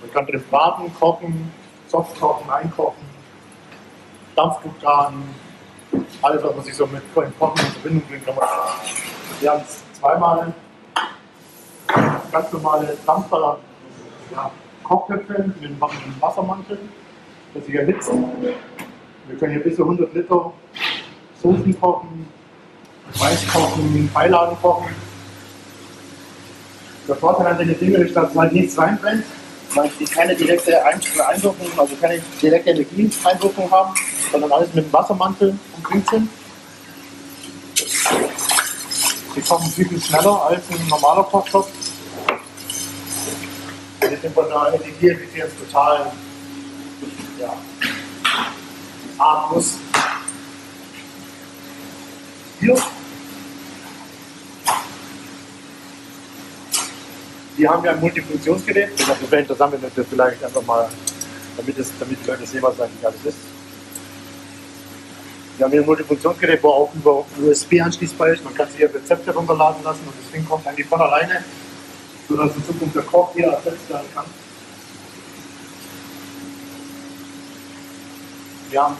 Man kann drin braten, kochen, Soft kochen, einkochen, Dampfdruckgarn, alles, was man sich so mit Kochen in Verbindung bringen kann. Wir haben es zweimal ganz normale Dampfer, ja, Kochtöpfe mit einem Wassermantel, das sich erhitzen. Wir können hier bis zu 100 Liter Soßen kochen, Reis kochen, Beilagen kochen. Der Vorteil an den Dingen ist, dass halt nichts reinbrennt, keine direkte Einwirkung, also keine direkte Energieeinwirkung haben, sondern alles mit dem Wassermantel umkringt sind. Die kommen viel, schneller als ein normaler Kochtopf. Die sind von der Energieeffizienz total ja, A plus. Hier. Wir haben ja ein Multifunktionsgerät. Das wäre interessant, wenn wir vielleicht einfach mal, damit, es, damit die Leute sehen, was eigentlich alles ist. Wir haben hier ein Multifunktionsgerät, wo auch über USB anschließbar ist. Man kann sich hier Rezepte runterladen lassen und das Ding kommt eigentlich von alleine, sodass in Zukunft der Koch hier ersetzt werden kann. Wir haben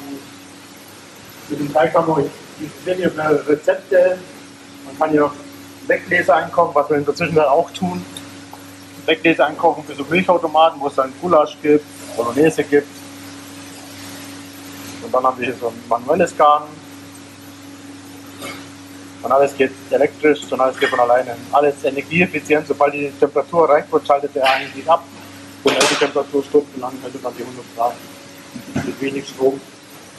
mit dem Teig haben wir hier Rezepte. Man kann hier Wegleser einkochen, was wir in der Zwischenzeit auch tun. Wegleser einkochen für so Milchautomaten, wo es dann Gulasch gibt, Bolognese gibt. Und dann haben wir hier so ein manuelles Garn. Und alles geht elektrisch und alles geht von alleine. Alles energieeffizient. Sobald die Temperatur erreicht wird, schaltet er eigentlich ab. Und die Temperatur stundenlang hält dann die 100 Grad. Mit wenig Strom.